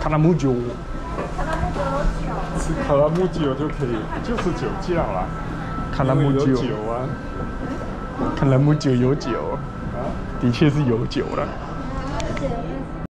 卡拉木酒，卡拉木酒，吃卡拉木酒就可以，就是酒驾啦。卡拉木酒有酒啊，卡拉木酒有酒，啊，的确是有酒了。